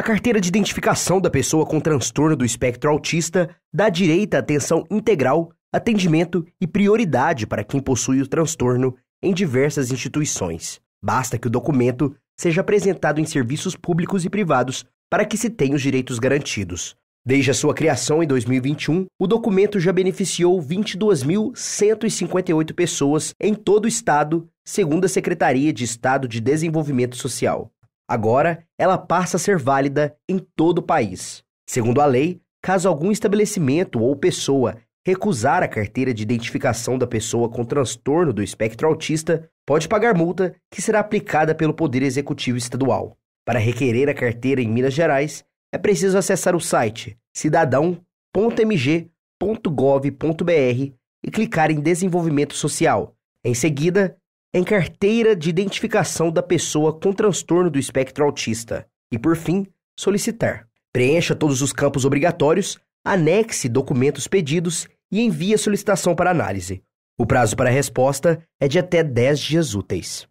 A carteira de identificação da pessoa com transtorno do espectro autista dá direito à atenção integral, atendimento e prioridade para quem possui o transtorno em diversas instituições. Basta que o documento seja apresentado em serviços públicos e privados para que se tenha os direitos garantidos. Desde a sua criação em 2021, o documento já beneficiou 22.158 pessoas em todo o estado, segundo a Secretaria de Estado de Desenvolvimento Social. Agora, ela passa a ser válida em todo o país. Segundo a lei, caso algum estabelecimento ou pessoa recusar a carteira de identificação da pessoa com transtorno do espectro autista, pode pagar multa que será aplicada pelo Poder Executivo Estadual. Para requerer a carteira em Minas Gerais, é preciso acessar o site cidadão.mg.gov.br e clicar em Desenvolvimento Social. Em seguida, em carteira de identificação da pessoa com transtorno do espectro autista e, por fim, solicitar. Preencha todos os campos obrigatórios, anexe documentos pedidos e envie a solicitação para análise. O prazo para resposta é de até 10 dias úteis.